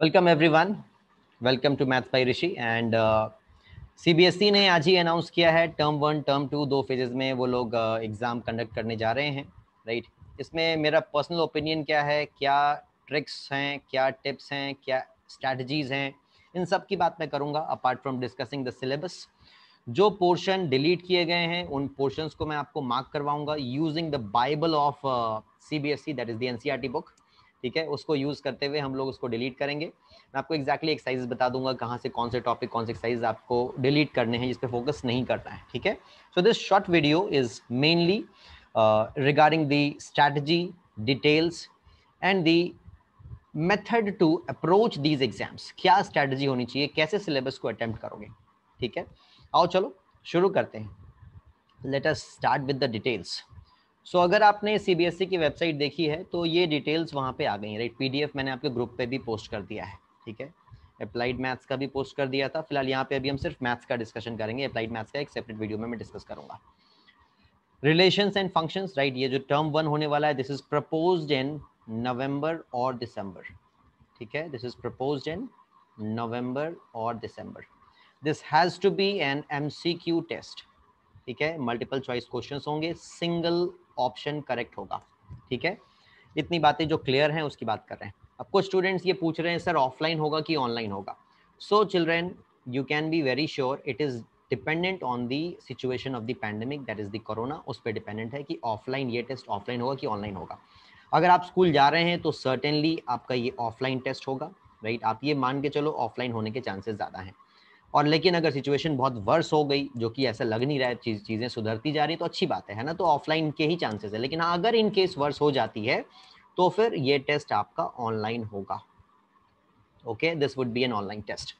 Welcome everyone welcome to maths by Rishi and CBSE ने आज ही अनाउंस किया है टर्म वन टर्म टू दो फेजेस में वो लोग एग्ज़ाम uh, कंडक्ट करने जा रहे हैं राइट right? इसमें मेरा पर्सनल ओपिनियन क्या है? क्या ट्रिक्स हैं? क्या टिप्स हैं? क्या स्ट्रैटेजीज हैं? इन सब की बात मैं करूँगा apart from discussing the syllabus जो पोर्शन डिलीट किए गए हैं उन पोर्शंस को मैं आपको mark करवाऊँगा using the Bible of C B S E that is the N book ठीक है? उसको यूज़ करते हुए हम लोग उसको डिलीट करेंगे। मैं आपको एक्जैक्टली एक्सरसाइज बता दूँगा कहाँ से कौन से टॉपिक कौन से एक्सरसाइज आपको डिलीट करने हैं, जिस पे फोकस नहीं करना है, ठीक है? So this short video is mainly regarding the strategy details and the method to approach these exams क्या स्ट्रैटेजी होनी चाहिए? कैसे सिलेबस को अटेम्प्ट करोगे? ठीक है? आओ चलो, शुरू करते हैं। Let start with the details so so, अगर आपने सीबीएसई e की वेबसाइट देखी है तो ये डिटेल्स वहाँ पे आ गई राइट पीडीएफ मैंने आपके ग्रुप पे भी पोस्ट कर दिया है ठीक है? अप्लाइड मैथ्स का भी पोस्ट कर दिया था। फ़िलहाल यहाँ पे अभी हम सिर्फ़ मैथ्स का डिस्कशन करेंगे अप्लाइड मैथ्स का एक सेपरेट वीडियो में मैं डिस्कस करूँगा। रिलेशंस एंड फ़ंक्शंस राइट ये जो टर्म वन होने वाला है this is propose in November और दिसंबर ठीक है? This is propose in November और December this has to be an MCQ test ठीक है? मल्टीपल चॉइस क्वेश्चंस होंगे सिंगल ऑप्शन करेक्ट होगा, ठीक है? इतनी बातें जो क्लियर हैं, उसकी बात कर रहे हैं। अब कुछ स्टूडेंट्स ये पूछ रहे हैं सर ऑफलाइन होगा कि ऑनलाइन होगा? So children you can be very sure it is dependent on the situation of the pandemic that is the corona उस पर डिपेंडेंट है कि ऑफलाइन ये टेस्ट ऑफलाइन होगा कि ऑनलाइन होगा। अगर आप स्कूल जा रहे हैं तो सर्टेनली आपका ये ऑफलाइन टेस्ट होगा राइट right? आप ये मान के चलो ऑफलाइन होने के चांसेस ज़्यादा हैं। और लेकिन अगर सिचुएशन बहुत वर्स हो गई, जो कि ऐसा लग नहीं रहा है, चीज़ सुधरती जा रही तो अच्छी बात है है ना? तो ऑफलाइन के ही चांसेस है। लेकिन हाँ अगर इन केस वर्स हो जाती है तो फिर ये टेस्ट आपका ऑनलाइन होगा। Okay this would be an online test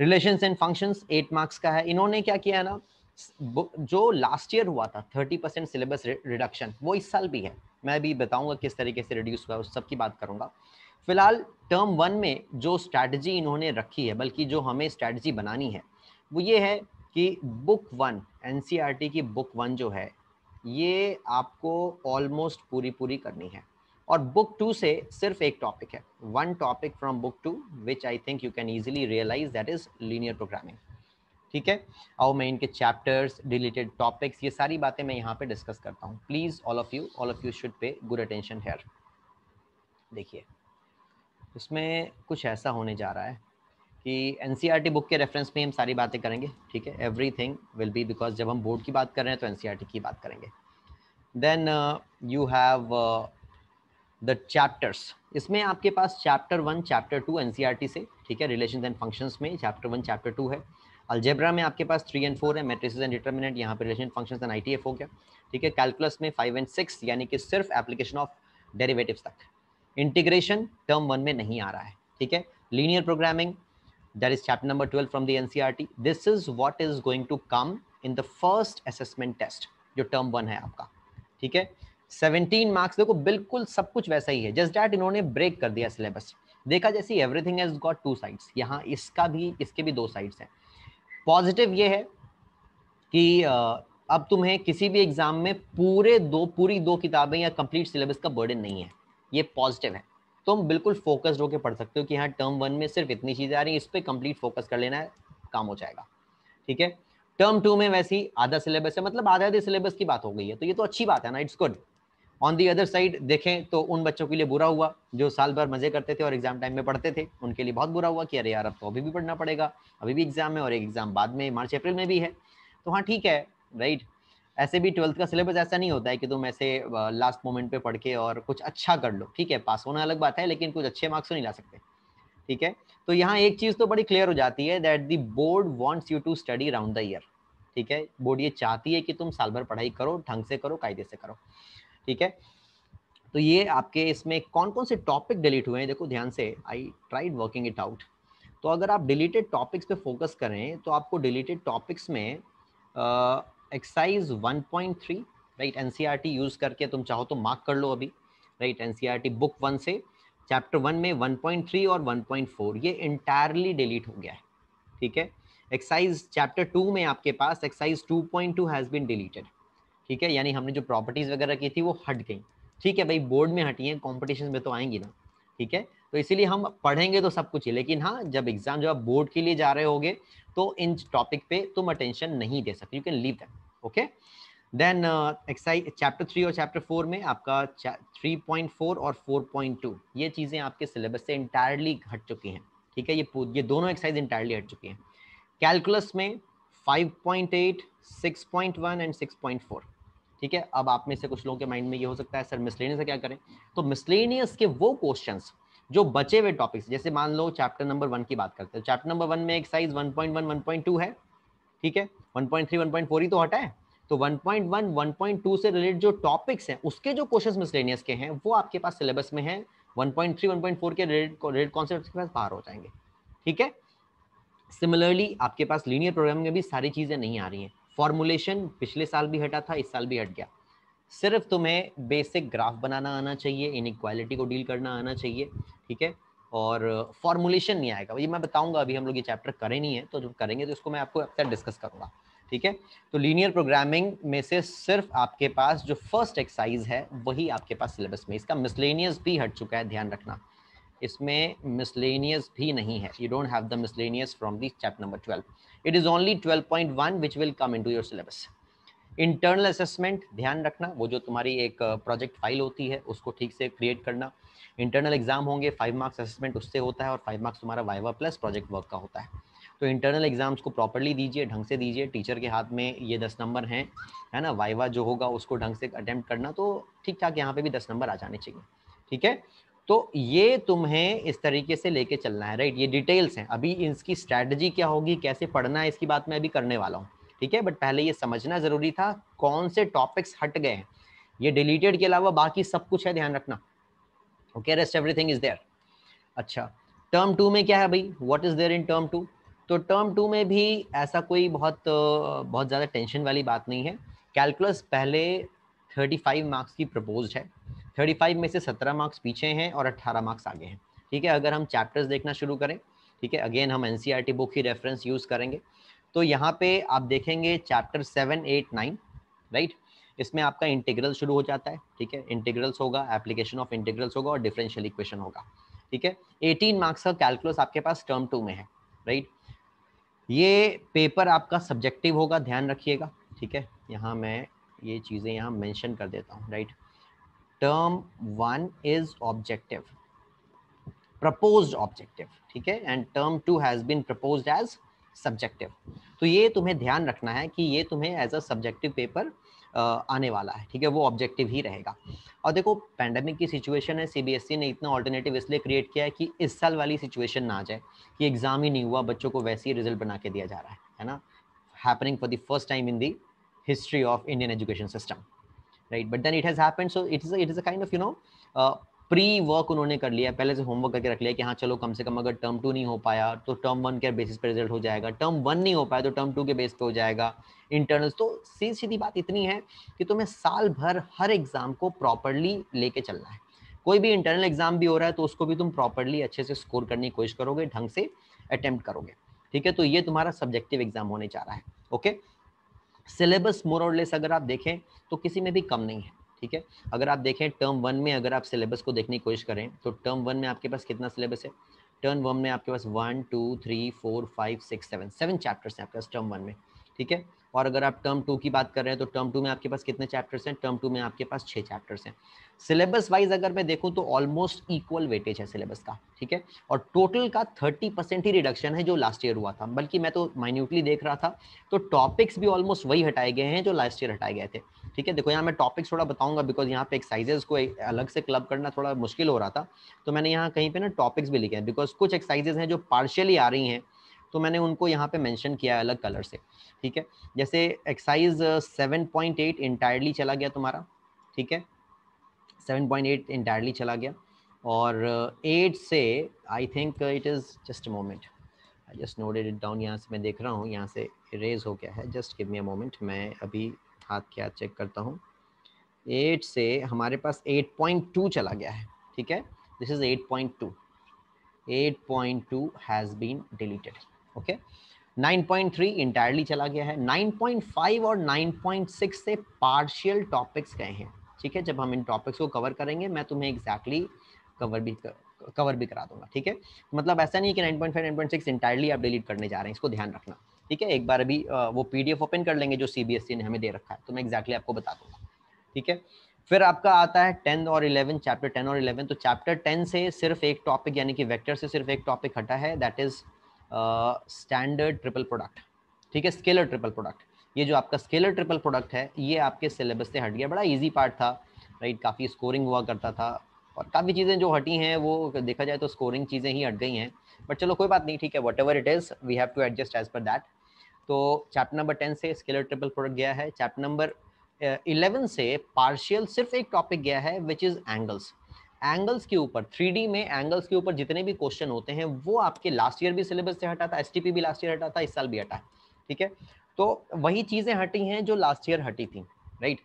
relation and function eight marks का है। इन्होंने क्या किया है ना? जो लास्ट ईयर हुआ था थर्टी परसेंट सिलेबस रिडक्शन वो इस साल भी है। मैं भी बताऊँगा किस तरीके से रिड्यूस हुआ उस सब की बात करूँगा। फ़िलहाल टर्म वन में जो स्ट्रैटेजी इन्होंने रखी है, बल्कि जो हमें स्ट्रैटेजी बनानी है, वो ये है कि बुक वन एन की बुक वन जो है, ये आपको ऑलमोस्ट पूरी पूरी करनी है। और बुक टू से सिर्फ़ एक टॉपिक है। One topic from book two which I think you can easily realise that is linear programming ठीक है? आओ मैं इनके चैप्टर्स रिलेटेड टॉपिक्स ये सारी बातें मैं यहाँ पे डिस्कस करता हूँ। Please all of you all of you should pay good attention here देखिए। इसमें कुछ ऐसा होने जा रहा है कि एन बुक e के रेफरेंस में हम सारी बातें करेंगे, ठीक है? Everything will be because जब हम बोर्ड की बात कर रहे हैं तो एन e की बात करेंगे। Then you have the chapters इसमें आपके पास chapter one chapter two N से, ठीक है? रिलेशन एंड फ़ंक्शंस में चैप्टर वन चैप्टर टू है। अलजेब्रा में आपके पास थ्री एंड फोर है मेट्रिस एंड डिटर्मिनेंट यहाँ पे रिलेशन फ़ंक्शंस एंड आई हो गया, ठीक है? कैलकुलस में फाइव एंड सिक्स यानी कि सिर्फ़ एप्लीकेशन ऑफ़ डेरिवेटिव्स तक। इंटीग्रेशन टर्म वन में नहीं आ रहा है, ठीक है? Linear programming that is chapter number twelve from the NCERT this is what is going to come in the first assessment test जो टर्म वन है आपका, ठीक है? 17 मार्क्स देखो, बिल्कुल सब कुछ वैसा ही है जस्ट डैट इन्होंने ब्रेक कर दिया सिलेबस देखा जैसे everything has got two sides यहाँ इसका भी, इसके भी दो साइड्स हैं। पॉजिटिव ये है कि अब तुम्हें किसी भी एग्ज़ाम में पूरे दो, पूरी दो किताबें या कंप्लीट सिलेबस का बर्डन नहीं है। ये पॉजिटिव है। तो बिल्कुल फोकस्ड होकर पढ़ सकते हो कि हाँ टर्म वन में सिर्फ़ इतनी चीज़ें आ रही है, इस पर कंप्लीट फोकस कर लेना है, काम हो जाएगा। ठीक है? टर्म टू में वैसी आधा सिलेबस है मतलब आधा आधे सिलेबस की बात हो गई है तो ये तो अच्छी बात है ना it's good on the other side देखें तो उन बच्चों के लिए बुरा हुआ, जो साल भर मज़े करते थे और एग्ज़ाम टाइम में पढ़ते थे, उनके लिए बहुत बुरा हुआ कि अरे यार, अब तो अभी भी पढ़ना पड़ेगा, अभी भी एग्ज़ाम है और एक एग्ज़ाम बाद में, मार्च, अप्रैल में भी है। तो हाँ ठीक है राइट ऐसे भी ट्वेल्थ का सिलेबस ऐसा नहीं होता है कि तुम ऐसे लास्ट मोमेंट पे पढ़ के और कुछ अच्छा कर लो, ठीक है? पास होना अलग बात है, लेकिन कुछ अच्छे मार्क्स तो नहीं ला सकते, ठीक है? तो यहाँ एक चीज़ तो बड़ी क्लियर हो जाती है that the board wants you to study round the year ठीक है? बोर्ड ये चाहती है कि तुम साल भर पढ़ाई करो, ढंग से करो, कायदे से करो, ठीक है? तो ये आपके इसमें कौन कौन से टॉपिक डिलीट हुए हैं? देखो, ध्यान से I tried working it out तो अगर आप डिलीटेड टॉपिक्स पे फोकस करें तो आपको डिलीटेड टॉपिक्स में एक्सरसाइज 1.3 राइट एनसीईआरटी यूज़ करके तुम चाहो तो मार्क कर लो अभी राइट एनसीईआरटी बुक वन से चैप्टर वन में 1.3 और 1.4 ये इंटायरली डिलीट हो गया है, ठीक है? एक्सरसाइज चैप्टर टू में आपके पास एक्सरसाइज 2.2 हैज़ बिन डिलीटेड ठीक है? यानी हमने जो प्रॉपर्टीज़ वगैरह की थी वो हट गई, ठीक है? भाई बोर्ड में हटी हैं कॉम्पिटिशन में तो आएँगी ना, ठीक है? तो इसीलिए हम पढ़ेंगे तो सब कुछ ही, लेकिन हाँ जब एग्ज़ाम जब आप बोर्ड के लिए जा रहे होगे तो इन टॉपिक पे तुम अटेंशन नहीं दे सकते you can leave them okay then exercise chapter three और चैप्टर फोर में आपका थ्री पॉइंट फोर और फोर पॉइंट टू ये चीज़ें आपके सिलेबस से इंटायरली हट चुकी हैं। ठीक है? ये ये दोनों एक्सरसाइज इंटायरली हट चुकी हैं। कैलकुलस में 5.8, 6.1 एंड 6.4 ठीक है? अब आप में से कुछ लोगों के माइंड में ये हो सकता है सर मिसलेनियस क्या करें? तो मिसलेनियस के वो क्वेश्चंस जो बचे हुए टॉपिक्स जैसे मान लो चैप्टर नंबर वन की बात करते हैं। चैप्टर नंबर वन में एक्सरसाइज 1.1 1.2 है। ठीक है? 1.3 1.4 ही तो हटा है तो 1.1 1.2 से रिलेटेड जो टॉपिक्स हैं, उसके जो क्वेश्चंस मिसलेनियस के हैं, वो आपके पास सिलेबस में है। 1.3 1.4 के रिलेटेड कॉन्सेप्ट के पास बाहर हो जाएँगे। ठीक है? सिमिलरली आपके पास लीनियर प्रोग्रामिंग में भी सारी चीज़ें नहीं आ रही हैं। फॉर्मुलेशन पिछले साल भी हटा था, इस साल भी हट गया। सिर्फ़ तुम्हें बेसिक ग्राफ बनाना आना चाहिए इनक्वालिटी को डील करना आना चाहिए। ठीक है? और फॉर्मुलेशन नहीं आएगा। ये मैं बताऊँगा, अभी हम लोग ये चैप्टर करें नहीं है तो जब करेंगे तो इसको मैं आपको अब डिस्कस करूँगा, ठीक है? तो लीनियर प्रोग्रामिंग में से सिर्फ़ आपके पास जो फ़र्स्ट एक्सरसाइज है, वही आपके पास सिलेबस में। इसका मिसलेनियस भी हट चुका है, ध्यान रखना। इसमें मिसलेनियस भी नहीं है। You don't have the miscellaneous from this chapter number 12 it is only twelve point one which will come into your syllabus internal assessment ध्यान रखना। वो जो तुम्हारी एक प्रोजेक्ट फ़ाइल होती है, उसको ठीक से क्रिएट करना। इंटरनल एग्ज़ाम होंगे फाइव मार्क्स असेसमेंट उससे होता है और फाइव मार्क्स तुम्हारा वाइवा प्लस प्रोजेक्ट वर्क का होता है। तो इंटरनल एग्ज़ाम्स को प्रॉपरली दीजिए, ढंग से दीजिए, टीचर के हाथ में ये दस नंबर हैं, है ना? वाइवा जो होगा उसको ढंग से अटैम्प्ट करना तो ठीक ठाक यहाँ पे भी दस नंबर आ जाने चाहिए, ठीक है? तो ये तुम्हें इस तरीके से लेके चलना है राइट ये डिटेल्स हैं। अभी इसकी स्ट्रैटेजी क्या होगी, कैसे पढ़ना है, इसकी बात मैं अभी करने वाला हूँ, ठीक है? बट पहले ये समझना ज़रूरी था, कौन से टॉपिक्स हट गए हैं। ये डिलीटेड के अलावा बाकी सब कुछ है, ध्यान रखना। Okay rest everything is there अच्छा टर्म टू में क्या है भाई? What is there in term two तो टर्म टू में भी ऐसा कोई बहुत बहुत ज़्यादा टेंशन वाली बात नहीं है। कैलकुलस पहले 35 मार्क्स की प्रपोज है। 35 में से 17 मार्क्स पीछे हैं और 18 मार्क्स आगे हैं। ठीक है, अगर हम चैप्टर्स देखना शुरू करें, ठीक है अगेन हम एन बुक की रेफरेंस यूज़ करेंगे। तो यहाँ पे आप देखेंगे chapter seven eight nine right इसमें आपका इंटीग्रल शुरू हो जाता है, ठीक है? इंटीग्रल्स होगा एप्लीकेशन ऑफ़ इंटीग्रल्स होगा और डिफरेंशियल इक्वेशन होगा, ठीक है? 18 मार्क्स का कैलकुलस आपके पास टर्म टू में है राइट ये पेपर आपका सब्जेक्टिव होगा, ध्यान रखिएगा, ठीक है? यहाँ मैं ये चीज़ें यहाँ मेंशन कर देता हूँ right term one is objective proposed objective ठीक है? And term two has been proposed as subjective तो ये तुम्हें ध्यान रखना है कि ये तुम्हें एज अ सब्जेक्टिव पेपर आने वाला है, ठीक है? वो ऑब्जेक्टिव ही रहेगा। और देखो पैंडमिक की सिचुएशन है सीबीएसई e ने इतना ऑल्टरनेटिव इसलिए क्रिएट किया है कि इस साल वाली सिचुएशन ना आ जाए, कि एग्ज़ाम ही नहीं हुआ, बच्चों को वैसे ही रिज़ल्ट बना के दिया जा रहा है है ना? Happening for the first time in the history of Indian education system right but then it has happened so it is it is a kind of you know pre work उन्होंने कर लिया, पहले से होमवर्क करके रख लिया कि हाँ चलो कम से कम अगर टर्म टू नहीं हो पाया तो टर्म वन के बेसिस पे रिज़ल्ट हो जाएगा। टर्म वन नहीं हो पाया तो टर्म टू के बेस पे हो जाएगा इंटरनल्स तो सीधी सीधी बात इतनी है कि तुम्हें साल भर हर एग्ज़ाम को प्रॉपरली लेके चलना है। कोई भी इंटरनल एग्ज़ाम भी हो रहा है तो उसको भी तुम प्रॉपरली अच्छे से स्कोर करने की कोशिश करोगे, ढंग से अटेम्प्ट करोगे। ठीक है? तो ये तुम्हारा सब्जेक्टिव एग्ज़ाम होने जा रहा है। ओके सिलेबस मोर और लेस अगर आप देखें तो किसी में भी कम नहीं है। ठीक है? अगर आप देखें टर्म वन में अगर आप सिलेबस को देखने की कोशिश करें तो टर्म वन में आपके पास कितना सिलेबस है? टर्म वन में आपके पास one two three four five six seven seven chapters हैं आपके पास टर्म वन में, ठीक है? और अगर आप टर्म टू की बात कर रहे हैं तो टर्म टू में आपके पास कितने चैप्टर्स हैं? टर्म टू में आपके पास छः चैप्टर्स हैं। सिलेबस वाइज अगर मैं देखूँ तो ऑलमोस्ट इक्वल वेटेज है सिलेबस का, ठीक है? और टोटल का थर्टी परसेंट ही रिडक्शन है जो लास्ट ईयर हुआ था। बल्कि मैं तो माइन्यूटली देख रहा था तो टॉपिक्स भी ऑलमोस्ट वही हटाए गए हैं जो लास्ट ईयर हटाए गए थे। ठीक है? देखो यहाँ मैं टॉपिक्स थोड़ा बताऊँगा बिकॉज़ यहाँ पे एक्साइजेज को अलग से क्लब करना थोड़ा मुश्किल हो रहा था। तो मैंने यहाँ कहीं पे ना टॉपिक्स भी लिखे हैं बिकॉज़ कुछ एक्साइजेज हैं जो पार्शियली आ रही हैं तो मैंने उनको यहाँ पे मेंशन किया है अलग कलर से, ठीक है? जैसे exercise seven point eight entirely चला गया तुम्हारा, ठीक है? सेवन पॉइंट एट इंटायरली चला गया। और एट से I think it is just moment I just noted it down यहाँ से मैं देख रहा हूँ, यहाँ से इरेज हो गया है। Just give me a moment मैं अभी हाथ क्या चेक करता हूँ? एट से हमारे पास एट पॉइंट टू चला गया है ठीक है? This is eight point two eight point two has been deleted okay 9.3 entirely चला गया है. 9.5 और 9.6 से पार्शियल टॉपिक्स गए हैं ठीक है? जब हम इन टॉपिक्स को कवर करेंगे मैं तुम्हें एग्जैक्टली exactly कवर भी कर, कवर भी करा दूँगा ठीक है? मतलब ऐसा नहीं है कि 9.5 9.6 इंटायरली आप डिलीट करने जा रहे हैं इसको ध्यान रखना। ठीक है? एक बार अभी वो पीडीएफ ओपन कर लेंगे जो सीबीएसई e ने हमें दे रखा है। तो मैं एक्जैक्टली आपको बता दूँगा। ठीक है? फिर आपका आता है टेंथ और इलेवन चैप्टर टेन और इलेवन तो चैप्टर टेन से सिर्फ़ एक टॉपिक यानी कि वेक्टर से सिर्फ़ एक टॉपिक हटा है। That is standard triple product ठीक है? स्केलर ट्रिपल प्रोडक्ट ये जो आपका स्केलर ट्रिपल प्रोडक्ट है, ये आपके सिलेबस से हट गया। बड़ा ईजी पार्ट था राइट काफ़ी स्कोरिंग हुआ करता था। और काफ़ी चीज़ें जो हटी हैं, वो देखा जाए तो स्कोरिंग चीज़ें ही हट गई हैं। बट चलो, कोई बात नहीं, ठीक है whatever it is we have to adjust as per that तो चैप्टर नंबर टेन से स्केलर ट्रिपल प्रोडक्ट गया है. चैप्टर नंबर इलेवन से पार्शियल सिर्फ़ एक टॉपिक गया है विच इज़ एंगल्स एंगल्स के ऊपर थ्री में एंगल्स के ऊपर जितने भी क्वेश्चन होते हैं, वो आपके लास्ट ईयर भी सिलेबस से हटा था एस भी लास्ट ईयर हटा था, इस साल भी हटा ठीक है? तो वही चीज़ें हटी हैं जो लास्ट ईयर हटी थी राइट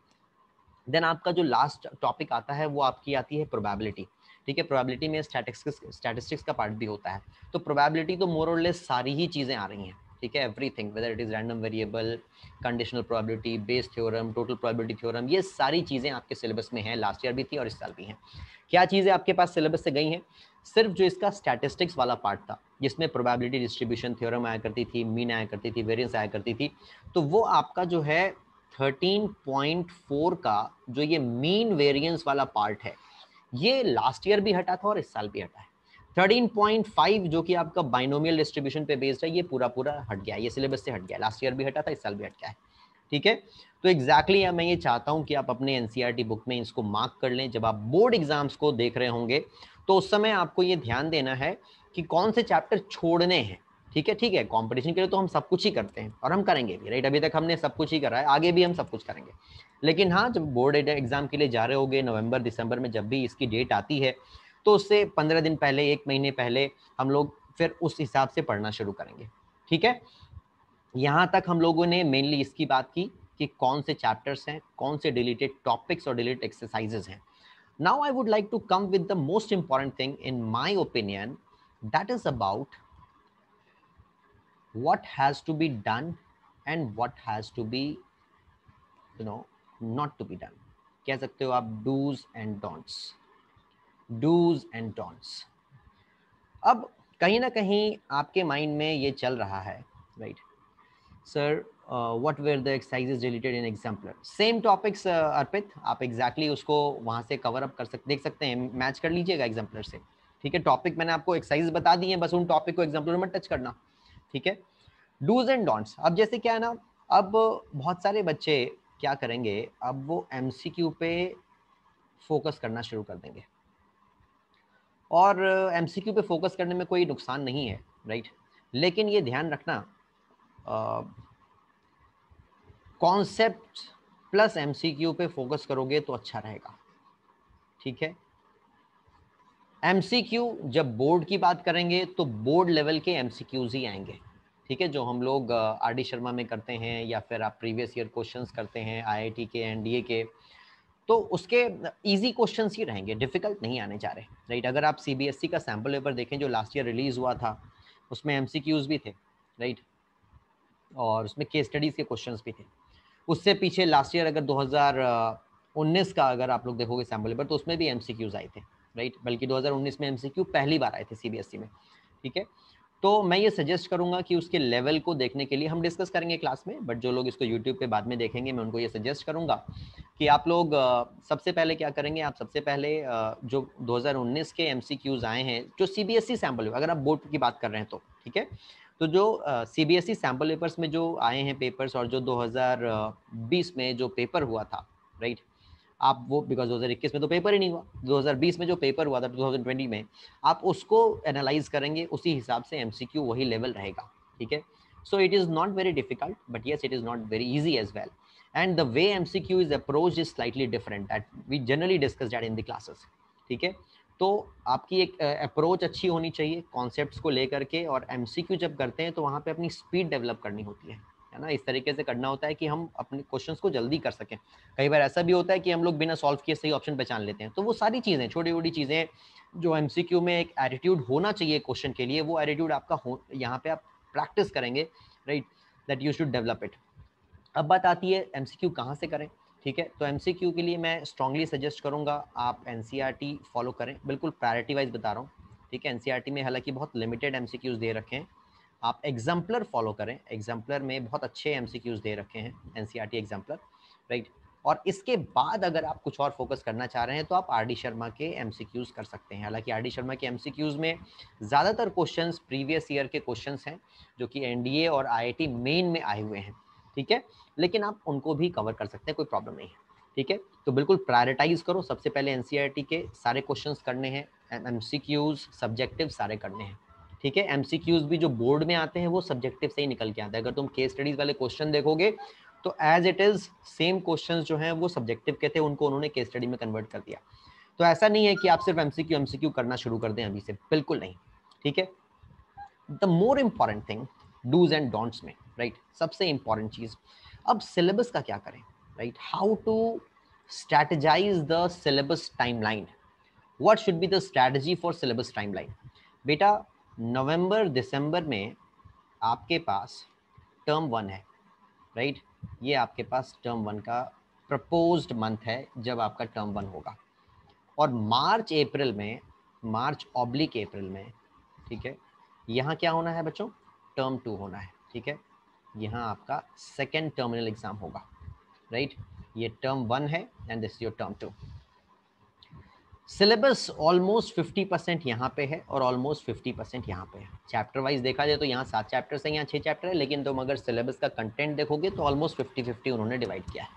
देन आपका जो लास्ट टॉपिक आता है, वो आपकी आती है प्रोबेबिलिटी ठीक है प्रोबेबिलिटी में स्टैटिस्टिक्स स्टैटिस्टिक्स का पार्ट भी होता है। तो प्रोबेबिलिटी तो मोर और लेस सारी ही चीज़ें आ रही हैं, ठीक है? Everything whether it is random variable conditional probability Bayes theorem total probability theorem ये सारी चीज़ें आपके सिलेबस में हैं लास्ट ईयर भी थी और इस साल भी हैं। क्या चीज़ें आपके पास सिलेबस से गई हैं? सिर्फ़ जो इसका स्टैटिस्टिक्स वाला पार्ट था, जिसमें प्रोबेबिलिटी डिस्ट्रीब्यूशन थ्योरम आया करती थी मीन आया करती थी वेरियंस आया करती थी तो वो आपका जो है 13.4 का जो ये मीन वेरियंस वाला पार्ट है ये लास्ट ईयर भी हटा था और इस साल भी हटा है। 13.5 जो कि आपका बाइनोमियल डिस्ट्रीब्यूशन पे बेस्ड है, ये पूरा पूरा हट गया ये सिलेबस से हट गया लास्ट ईयर भी हटा था, इस साल भी हट गया है। ठीक है? तो एग्जैक्टली exactly मैं ये चाहता हूँ कि आप अपने एनसीईआरटी बुक में इसको मार्क कर लें। जब आप बोर्ड एग्ज़ाम्स को देख रहे होंगे तो उस समय आपको ये ध्यान देना है कि कौन से चैप्टर छोड़ने हैं। ठीक है ठीक है कंपटीशन के लिए तो हम सब कुछ ही करते हैं और हम करेंगे भी राइट अभी तक हमने सब कुछ ही करा है, आगे भी हम सब कुछ करेंगे। लेकिन हाँ जब बोर्ड एग्ज़ाम के लिए जा रहे होगे नवंबर दिसंबर में जब भी इसकी डेट आती है तो उससे पंद्रह दिन पहले, एक महीने पहले हम लोग फिर उस हिसाब से पढ़ना शुरू करेंगे, ठीक है? यहाँ तक हम लोगों ने मेनली इसकी बात की कि कौन से चैप्टर्स हैं, कौन से डिलीटेड टॉपिक्स और डिलीटेड एक्सरसाइजेज हैं। Now I would like to come with the most important thing in my opinion that is about what has to be done and what has to be, you know, not to be done. कह सकते हो आप dos and don'ts dos and don'ts अब कहीं ना कहीं आपके mind में ये चल रहा है right sir what were the exercises related in exemplar same topics Arpit आप एग्जैक्टली exactly उसको वहाँ से कवर अप कर सकते देख सकते हैं मैच कर लीजिएगा एग्जाम्पलर से। ठीक है टॉपिक मैंने आपको एक्सरसाइज बता दी है, बस उन टॉपिक को एग्जाम्पलर में टच करना। ठीक है? डूज एंड डोंट्स अब जैसे क्या है ना, अब बहुत सारे बच्चे क्या करेंगे, अब वो एमसीक्यू पे फोकस करना शुरू कर देंगे। और एमसीक्यू पे फोकस करने में कोई नुकसान नहीं है राइट लेकिन ये ध्यान रखना कॉन्सेप्ट प्लस एमसीक्यू पे फोकस करोगे तो अच्छा रहेगा। ठीक है? एमसीक्यू जब बोर्ड की बात करेंगे तो बोर्ड लेवल के एम ही आएँगे। ठीक है, जो हम लोग आर डी शर्मा में करते हैं, या फिर आप प्रीवियस ईयर क्वेश्चंस करते हैं आईआईटी के एनडीए के तो उसके इजी क्वेश्चंस ही रहेंगे डिफ़िकल्ट नहीं आने जा रहे। राइट अगर आप सीबीएसई e का सैंपल पेपर देखें, जो लास्ट ईयर रिलीज़ हुआ था, उसमें एम भी थे। राइट और उसमें केस स्टडीज़ के क्वेश्चन भी थे। उससे पीछे लास्ट ईयर अगर 2019 का अगर आप लोग देखोगे सैंपल पेपर तो उसमें भी एम आए थे। राइट, बल्कि 2019 में एमसीक्यू पहली बार आए थे सी e में, ठीक है? तो मैं ये सजेस्ट करूँगा कि उसके लेवल को देखने के लिए हम डिस्कस करेंगे क्लास में बट जो लोग इसको यूट्यूब पे बाद में देखेंगे, मैं उनको ये सजेस्ट करूँगा कि आप लोग सबसे पहले क्या करेंगे, आप सबसे पहले जो 2019 के एम आए हैं, जो सी बी सैंपल अगर आप बोर्ड की बात कर रहे हैं तो ठीक है? तो जो सी बी सैंपल पेपर्स में जो आए हैं पेपर्स और जो 2020 में जो पेपर हुआ था राइट आप वो बिकॉज़ 2021 में तो पेपर ही नहीं हुआ। 2020 में जो पेपर हुआ था 2020 में, आप उसको एनालाइज करेंगे, उसी हिसाब से एमसीक्यू वही लेवल रहेगा, ठीक है? So it is not very difficult but yes it is not very easy as well and the way M C Q is approach is slightly different that we generally discuss that in the classes ठीक है? तो आपकी एक approach अच्छी होनी चाहिए concepts को लेकर के, और एम सी क्यू जब करते हैं तो वहाँ पे अपनी स्पीड डेवलप करनी होती है। है ना? इस तरीके से करना होता है कि हम अपने क्वेश्चन को जल्दी कर सकें। कई बार ऐसा भी होता है कि हम लोग बिना सॉल्व किए सही ऑप्शन पहचान लेते हैं। तो वो सारी चीज़ें छोटी छोटी चीज़ें, जो एमसीक्यू में एक एटीट्यूड होना चाहिए क्वेश्चन के लिए, वो एटीट्यूड आपका हो, यहाँ पे आप प्रैक्टिस करेंगे right that you should develop it अब बात आती है एम कहाँ से करें? ठीक है तो एमसीक्यू के लिए मैं स्ट्रांगली सजेस्ट करूँगा, आप एन फॉलो करें। बिल्कुल प्रायोरिटी वाइज बता रहा हूँ। ठीक है एनसीईआरटी में हालाँकि बहुत लिमिटेड एमसीक्यूज दे रखे हैं। आप एग्जाम्पलर फॉलो करें। एग्जाम्पलर में बहुत अच्छे एमसीक्यूज दे रखे हैं एनसीईआरटी एग्जाम्पलर राइट और इसके बाद अगर आप कुछ और फोकस करना चाह रहे हैं तो आप आर डी शर्मा के एम कर सकते हैं। हालाँकि आर डी शर्मा के एम में ज़्यादातर क्वेश्चन प्रीवियस ईयर के क्वेश्चन हैं, जो कि एनडीए और आईआईटी मेन में आए हुए हैं, ठीक है? लेकिन आप उनको भी कवर कर सकते हैं, कोई प्रॉब्लम नहीं है, ठीक है? तो बिल्कुल प्रायोरिटाइज करो। सबसे पहले एन के सारे क्वेश्चन करने हैं एम सब्जेक्टिव सारे करने हैं। ठीक है? एम भी जो बोर्ड में आते हैं, वो सब्जेक्टिव से ही निकल के आते हैं। अगर तुम केस स्टडीज़ वाले क्वेश्चन देखोगे तो as it is same questions जो हैं, वो सब्जेक्टिव के थे, उनको उन्होंने केस स्टडी में कन्वर्ट कर दिया। तो ऐसा नहीं है कि आप सिर्फ़ एमसीक्यू एमसीक्यू करना शुरू कर दें अभी से। बिल्कुल नहीं, ठीक है? The more important thing dos and don'ts में राइट? सबसे इंपॉर्टेंट चीज़। अब सिलेबस का क्या करें right how to strategize the syllabus timeline what should be the strategy for syllabus timeline बेटा नवंबर, दिसंबर में आपके पास टर्म वन है राइट ये आपके पास टर्म वन का प्रपोज्ड मंथ है जब आपका टर्म वन होगा। और मार्च, अप्रैल में, मार्च ऑब्लिक अप्रैल में, ठीक है? यहाँ क्या होना है बच्चों? टर्म टू होना है, ठीक है? यहाँ आपका सेकेंड टर्मिनल एग्ज़ाम होगा राइट ये टर्म वन है and this your term two syllabus almost 50 percent यहाँ पे है और ऑलमोस्ट 50 परसेंट यहाँ पे है। चैप्टर वाइज देखा जाए तो यहाँ सात चैप्टर्स हैं, यहाँ छः चैप्टर है, लेकिन तुम अगर सिलेबस का कंटेंट देखोगे तो ऑलमोस्ट 50 50 उन्होंने डिवाइड किया है।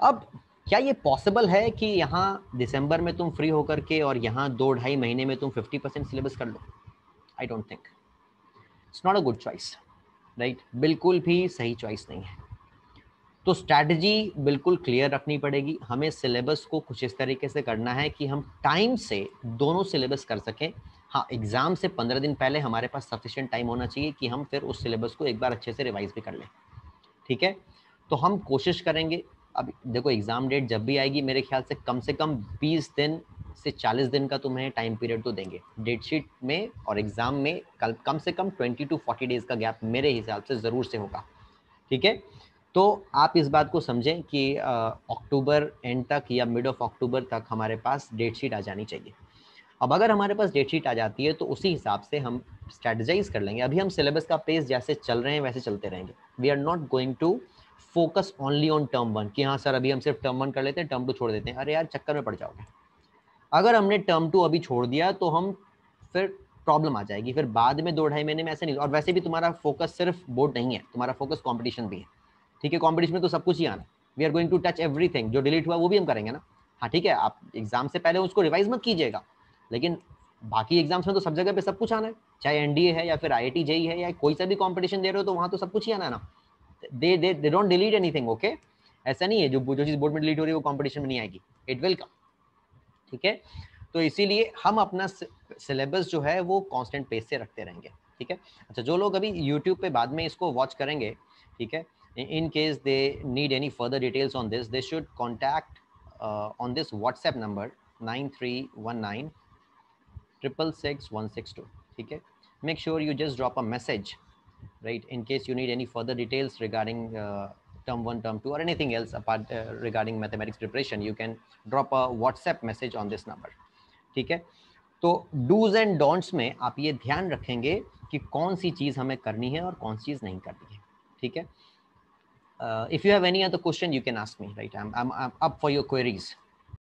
अब क्या ये पॉसिबल है कि यहाँ दिसंबर में तुम फ्री होकर के और यहाँ दो ढाई महीने में तुम 50 परसेंट सिलेबस कर लो? I don't think it's not a good choice right बिल्कुल भी सही चॉइस नहीं है। तो स्ट्रैटेजी बिल्कुल क्लियर रखनी पड़ेगी। हमें सिलेबस को कुछ इस तरीके से करना है कि हम टाइम से दोनों सिलेबस कर सकें। हाँ एग्ज़ाम से पंद्रह दिन पहले हमारे पास सफिशिएंट टाइम होना चाहिए कि हम फिर उस सिलेबस को एक बार अच्छे से रिवाइज भी कर लें। ठीक है? तो हम कोशिश करेंगे। अब देखो एग्ज़ाम डेट जब भी आएगी, मेरे ख्याल से कम से कम बीस दिन से चालीस दिन का तुम्हें टाइम पीरियड तो देंगे। डेट शीट में और एग्ज़ाम में कल, कम से कम ट्वेंटी टू फोर्टी डेज़ का गैप मेरे हिसाब से ज़रूर से होगा। ठीक है? तो आप इस बात को समझें कि अक्टूबर एंड तक या मिड ऑफ़ अक्टूबर तक हमारे पास डेट शीट आ जानी चाहिए। अब अगर हमारे पास डेट शीट आ जाती है तो उसी हिसाब से हम स्ट्रेटजाइज कर लेंगे। अभी हम सिलेबस का पेज जैसे चल रहे हैं, वैसे चलते रहेंगे। We are not going to focus only on term one कि हाँ सर अभी हम सिर्फ़ टर्म वन कर लेते हैं टर्म टू छोड़ देते हैं। अरे यार, चक्कर में पड़ जाओगे। अगर हमने टर्म टू अभी छोड़ दिया तो हम फिर प्रॉब्लम आ जाएगी। फिर बाद में दो ढाई महीने में ऐसे नहीं और वैसे भी तुम्हारा फोकस सिर्फ़ बोर्ड नहीं है, तुम्हारा फोकस कॉम्पिटिशन भी है। ठीक है कॉम्पिटिशन में तो सब कुछ ही आना है। We are going to touch everything जो डिलीट हुआ, वो भी हम करेंगे ना। हाँ ठीक है, आप एग्ज़ाम से पहले उसको रिवाइज मत कीजिएगा। लेकिन बाकी एग्ज़ाम्स में तो सब जगह पे सब कुछ आना है। चाहे एनडीए है या फिर आई आई जेई है या कोई सा भी कॉम्पिटिशन दे रहे हो तो वहाँ तो सब कुछ ही आना है ना। They they they don't delete anything okay ऐसा नहीं है, जो जो चीज़ बोर्ड में डिलीट हो रही है, वो कॉम्पिटिशन में नहीं आएगी। इट विल कम ठीक है? तो इसीलिए हम अपना सिलेबस जो है, वो कांस्टेंट पेज से रखते रहेंगे। ठीक है? अच्छा जो लोग अभी यूट्यूब पे बाद में इसको वॉच करेंगे, ठीक है? In case they need any further details on this they should contact uh, on this whatsapp number 9319 triple six one six two okay make sure you just drop a message right in case you need any further details regarding uh, term one term two or anything else apart uh, regarding mathematics preparation you can drop a whatsapp message on this number ठीक है तो dos and don'ts में आप ये ध्यान रखेंगे कि कौन सी चीज़ हमें करनी है और कौन सी चीज़ नहीं करनी है ठीक है uh, Uh, if you have any other question you can ask me right? I'm, I'm, I'm up for your queries